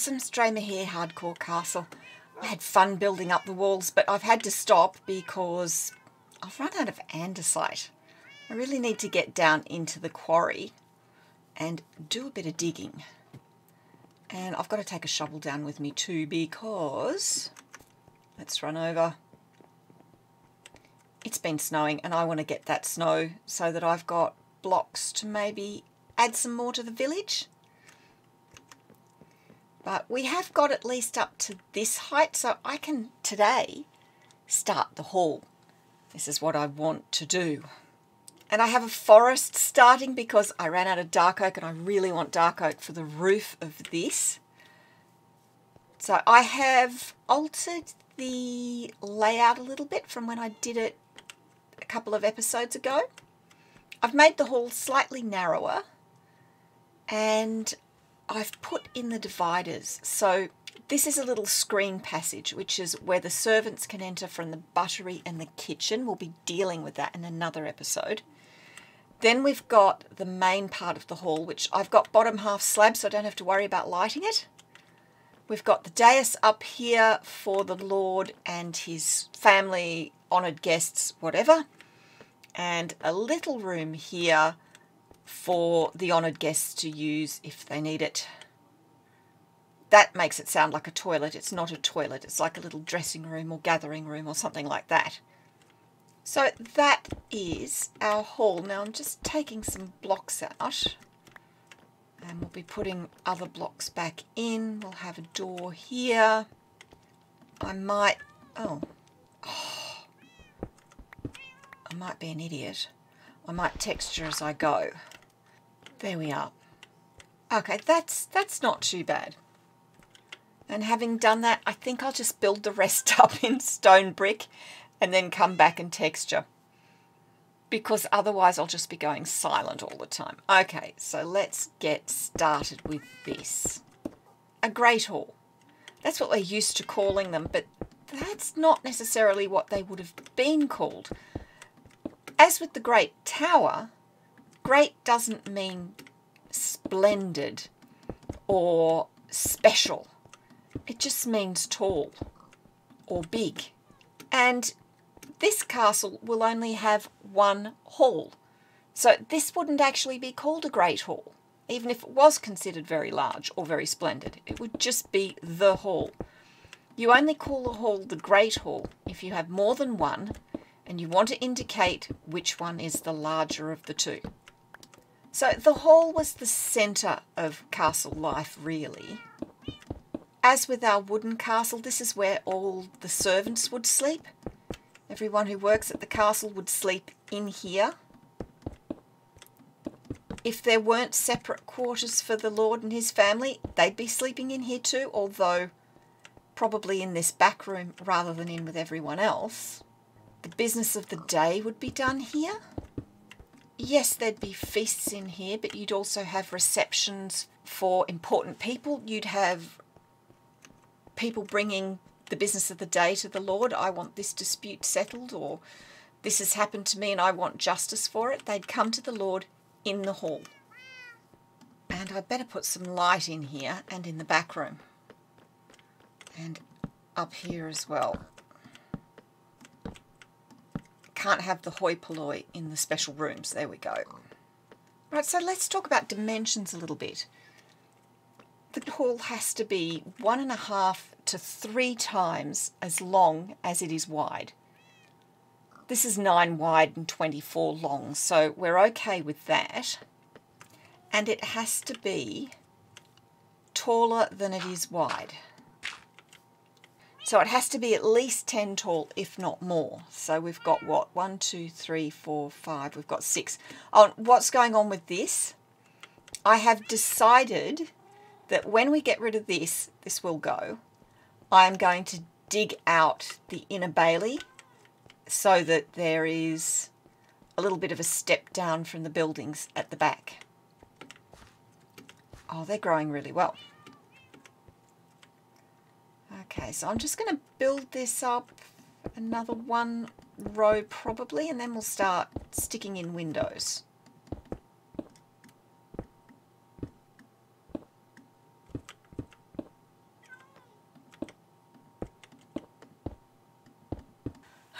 Possums, here, Hardcore Castle. I had fun building up the walls, but I've had to stop because I've run out of andesite. I really need to get down into the quarry and do a bit of digging. And I've got to take a shovel down with me too because, let's run over. It's been snowing and I want to get that snow so that I've got blocks to maybe add some more to the village. But we have got at least up to this height, so I can today start the hall. This is what I want to do. And I have a forest starting because I ran out of dark oak and I really want dark oak for the roof of this. So I have altered the layout a little bit from when I did it a couple of episodes ago. I've made the hall slightly narrower and I've put in the dividers. So this is a little screen passage, which is where the servants can enter from the buttery and the kitchen. We'll be dealing with that in another episode. Then we've got the main part of the hall, which I've got bottom half slab, so I don't have to worry about lighting it. We've got the dais up here for the Lord and his family, honoured guests, whatever. And a little room here for the honoured guests to use if they need it. That makes it sound like a toilet. It's not a toilet. It's like a little dressing room or gathering room or something like that. So that is our hall. Now I'm just taking some blocks out and we'll be putting other blocks back in. We'll have a door here. I might, oh, oh I might be an idiot. I might texture as I go. There we are. Okay, that's that's not too bad. And having done that, I think I'll just build the rest up in stone brick and then come back and texture. Because otherwise I'll just be going silent all the time. Okay, so let's get started with this. A great hall. That's what we're used to calling them, but that's not necessarily what they would have been called. As with the Great Tower, Great doesn't mean splendid or special. It just means tall or big. And this castle will only have one hall. So this wouldn't actually be called a great hall, even if it was considered very large or very splendid. It would just be the hall. You only call a hall the great hall if you have more than one and you want to indicate which one is the larger of the two. So the hall was the centre of castle life, really. As with our wooden castle, this is where all the servants would sleep. Everyone who works at the castle would sleep in here. If there weren't separate quarters for the Lord and his family, they'd be sleeping in here too, although probably in this back room rather than in with everyone else. The business of the day would be done here yes, there'd be feasts in here, but you'd also have receptions for important people. You'd have people bringing the business of the day to the Lord. I want this dispute settled, or this has happened to me and I want justice for it. They'd come to the Lord in the hall. And I'd better put some light in here and in the back room. And up here as well can't have the hoi polloi in the special rooms. There we go. Right, so let's talk about dimensions a little bit. The hall has to be one and a half to three times as long as it is wide. This is 9 wide and 24 long, so we're okay with that. And it has to be taller than it is wide. So it has to be at least 10 tall, if not more. So we've got what? One, two, three, four, five. We've got six. Oh, what's going on with this? I have decided that when we get rid of this, this will go. I'm going to dig out the inner bailey so that there is a little bit of a step down from the buildings at the back. Oh, they're growing really well. Okay, so I'm just going to build this up another one row probably, and then we'll start sticking in windows.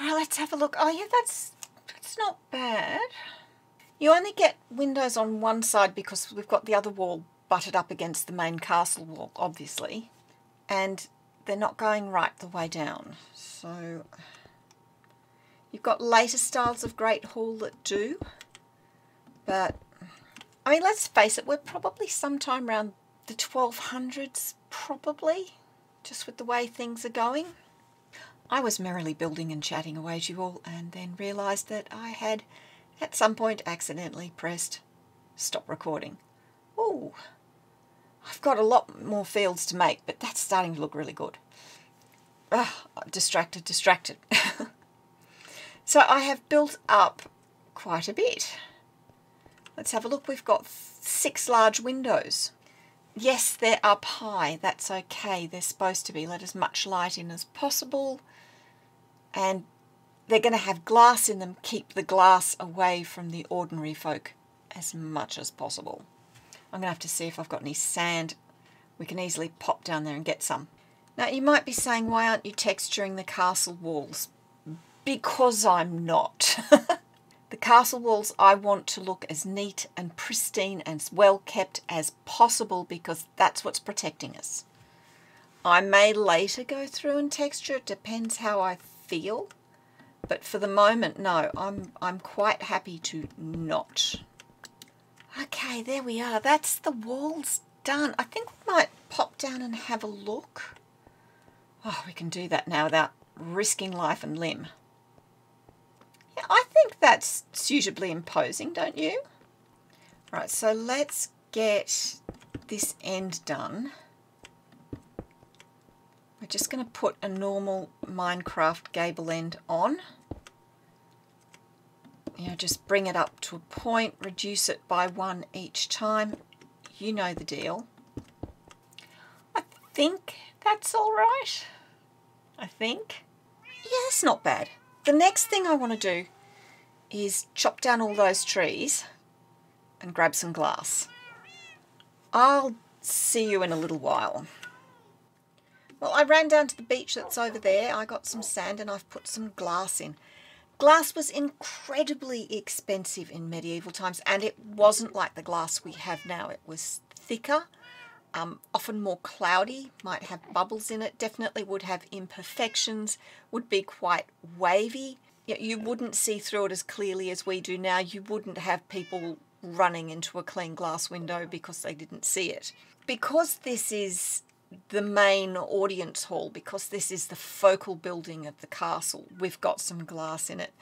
All right, let's have a look. Oh yeah, that's, that's not bad. You only get windows on one side because we've got the other wall butted up against the main castle wall, obviously. And they're not going right the way down. So you've got later styles of Great Hall that do, but I mean, let's face it, we're probably sometime around the 1200s, probably, just with the way things are going. I was merrily building and chatting away to you all, and then realised that I had, at some point, accidentally pressed stop recording. Oh, I've got a lot more fields to make, but that's starting to look really good. Ugh, distracted, distracted. so I have built up quite a bit. Let's have a look. We've got six large windows. Yes, they're up high. That's okay. They're supposed to be. Let as much light in as possible. And they're going to have glass in them. Keep the glass away from the ordinary folk as much as possible. I'm going to have to see if I've got any sand. We can easily pop down there and get some. Now, you might be saying, why aren't you texturing the castle walls? Because I'm not. The castle walls I want to look as neat and pristine and well kept as possible because that's what's protecting us. I may later go through and texture, it depends how I feel. But for the moment, no, I'm, I'm quite happy to not. Okay, there we are. That's the walls done. I think we might pop down and have a look. Oh, we can do that now without risking life and limb. Yeah, I think that's suitably imposing, don't you? Right, so let's get this end done. We're just going to put a normal Minecraft gable end on. You know, just bring it up to a point, reduce it by one each time. You know the deal. I think that's all right. I think. Yeah, not bad. The next thing I want to do is chop down all those trees and grab some glass. I'll see you in a little while. Well, I ran down to the beach that's over there. I got some sand and I've put some glass in. Glass was incredibly expensive in medieval times and it wasn't like the glass we have now. It was thicker, um, often more cloudy, might have bubbles in it, definitely would have imperfections, would be quite wavy. You wouldn't see through it as clearly as we do now. You wouldn't have people running into a clean glass window because they didn't see it. Because this is the main audience hall, because this is the focal building of the castle, we've got some glass in it.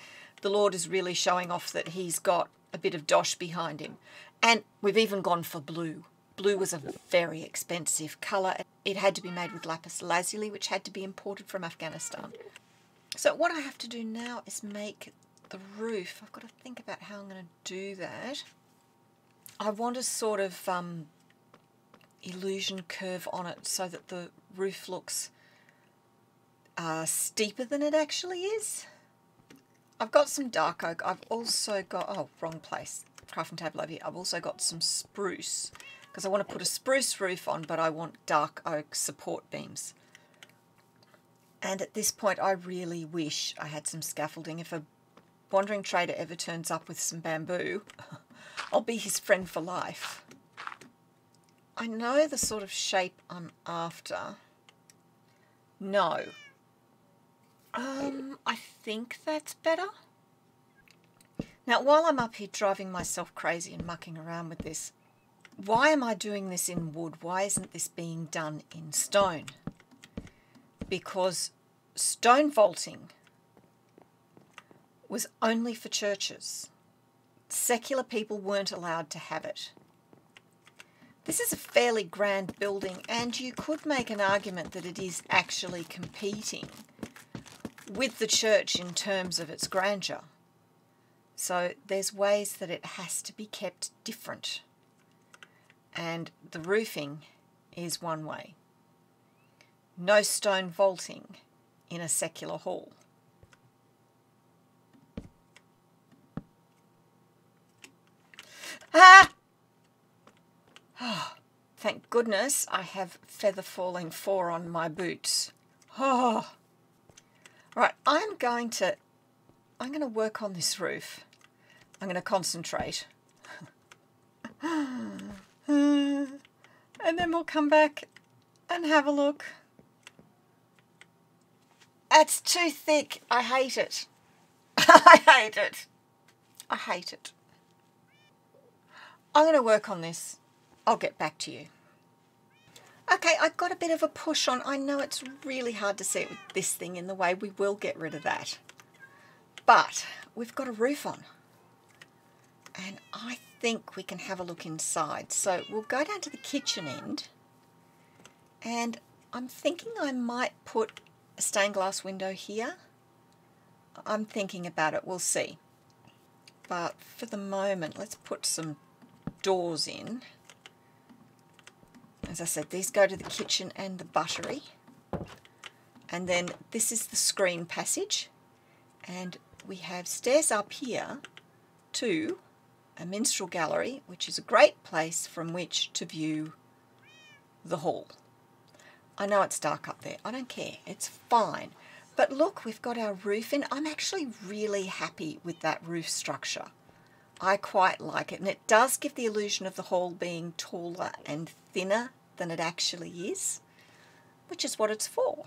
The Lord is really showing off that he's got a bit of dosh behind him. And we've even gone for blue. Blue was a very expensive colour. It had to be made with lapis lazuli, which had to be imported from Afghanistan. So what I have to do now is make the roof. I've got to think about how I'm going to do that. I want a sort of um, illusion curve on it so that the roof looks uh, steeper than it actually is. I've got some dark oak. I've also got, oh, wrong place. Crafting table over here. I've also got some spruce because I want to put a spruce roof on, but I want dark oak support beams. And at this point, I really wish I had some scaffolding. If a wandering trader ever turns up with some bamboo, I'll be his friend for life. I know the sort of shape I'm after. No. Um, I think that's better. Now, while I'm up here driving myself crazy and mucking around with this, why am I doing this in wood? Why isn't this being done in stone? Because stone vaulting was only for churches. Secular people weren't allowed to have it. This is a fairly grand building and you could make an argument that it is actually competing with the church in terms of its grandeur. So there's ways that it has to be kept different and the roofing is one way. No stone vaulting in a secular hall. Ah! Oh, thank goodness I have feather falling four on my boots. Oh. Right, I'm going to I'm going to work on this roof. I'm going to concentrate. and then we'll come back and have a look. It's too thick. I hate it. I hate it. I hate it. I'm going to work on this. I'll get back to you. Okay, I got a bit of a push on. I know it's really hard to see it with this thing in the way. We will get rid of that. But we've got a roof on. And I think we can have a look inside. So we'll go down to the kitchen end. And I'm thinking I might put a stained glass window here. I'm thinking about it. We'll see. But for the moment, let's put some doors in. As I said, these go to the kitchen and the buttery. And then this is the screen passage. And we have stairs up here to a minstrel gallery, which is a great place from which to view the hall. I know it's dark up there. I don't care. It's fine. But look, we've got our roof in. I'm actually really happy with that roof structure. I quite like it. And it does give the illusion of the hall being taller and thinner than it actually is, which is what it's for.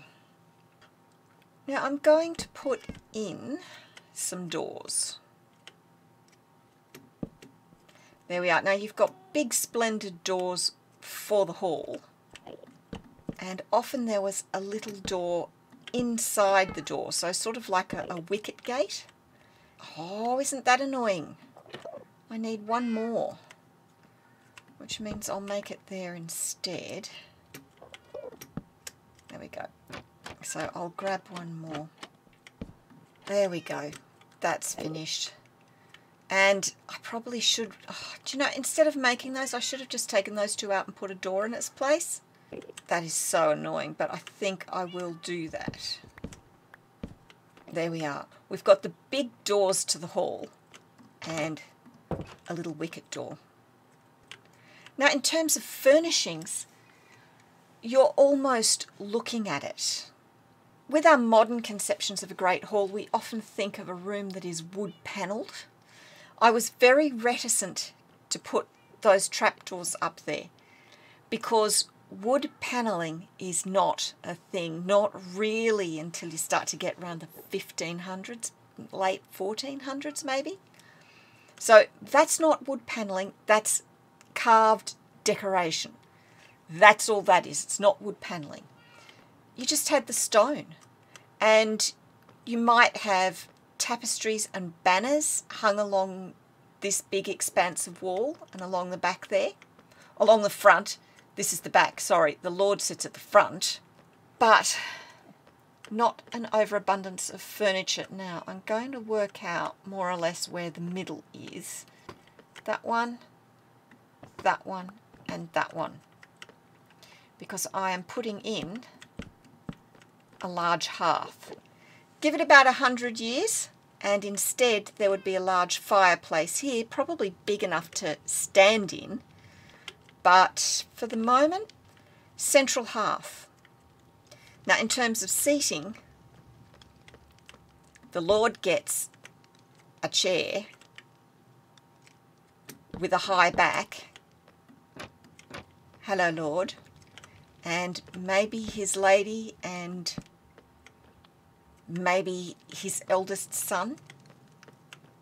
Now I'm going to put in some doors. There we are. Now you've got big splendid doors for the hall and often there was a little door inside the door, so sort of like a, a wicket gate. Oh, isn't that annoying? I need one more, which means I'll make it there instead. There we go. So I'll grab one more. There we go. That's finished. And I probably should, oh, do you know, instead of making those, I should have just taken those two out and put a door in its place. That is so annoying, but I think I will do that. There we are. We've got the big doors to the hall and a little wicket door. Now, in terms of furnishings, you're almost looking at it. With our modern conceptions of a great hall, we often think of a room that is wood panelled. I was very reticent to put those trapdoors up there because wood paneling is not a thing, not really until you start to get around the 1500s, late 1400s maybe. So that's not wood paneling, that's carved decoration. That's all that is, it's not wood paneling. You just had the stone and you might have tapestries and banners hung along this big expanse of wall and along the back there. Along the front, this is the back, sorry, the Lord sits at the front, but not an overabundance of furniture. Now, I'm going to work out more or less where the middle is. That one, that one, and that one. Because I am putting in a large hearth. Give it about a hundred years and instead there would be a large fireplace here, probably big enough to stand in but for the moment, central hearth. Now, in terms of seating, the Lord gets a chair with a high back. Hello, Lord. And maybe his lady and maybe his eldest son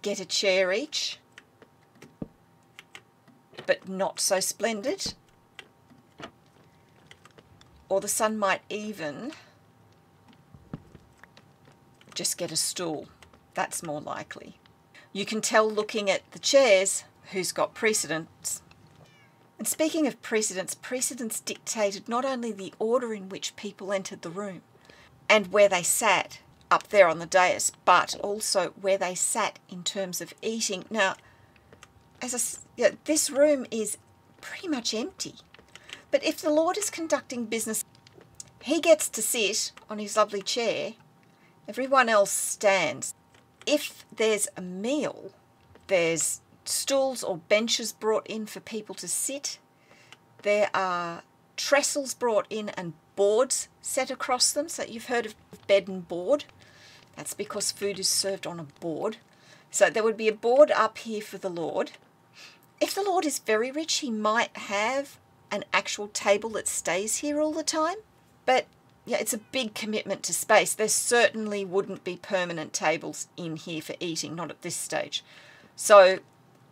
get a chair each but not so splendid. Or the son might even just get a stool. That's more likely. You can tell looking at the chairs who's got precedence. And speaking of precedence, precedence dictated not only the order in which people entered the room and where they sat up there on the dais, but also where they sat in terms of eating. Now, as a, yeah, this room is pretty much empty. But if the Lord is conducting business, he gets to sit on his lovely chair. Everyone else stands. If there's a meal, there's stools or benches brought in for people to sit. There are trestles brought in and boards set across them. So you've heard of bed and board. That's because food is served on a board. So there would be a board up here for the Lord. If the Lord is very rich, he might have an actual table that stays here all the time. But yeah, it's a big commitment to space. There certainly wouldn't be permanent tables in here for eating, not at this stage. So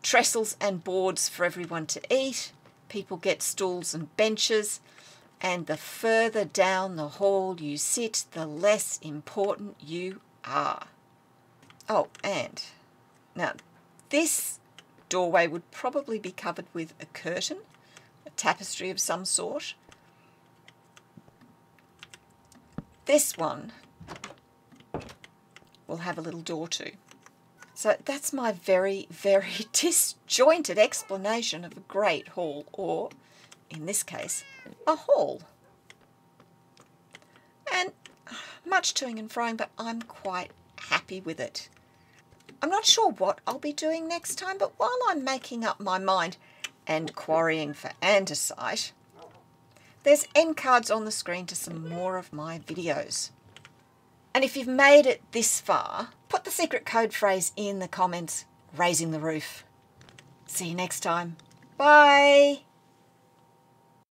trestles and boards for everyone to eat. People get stools and benches. And the further down the hall you sit, the less important you are. Oh, and now this doorway would probably be covered with a curtain, a tapestry of some sort. This one will have a little door too. So that's my very, very disjointed explanation of a great hall, or in this case, a hall. And uh, much toing and froing, but I'm quite happy with it. I'm not sure what I'll be doing next time, but while I'm making up my mind and quarrying for andesite, there's end cards on the screen to some more of my videos. And if you've made it this far, put the secret code phrase in the comments, raising the roof. See you next time. Bye.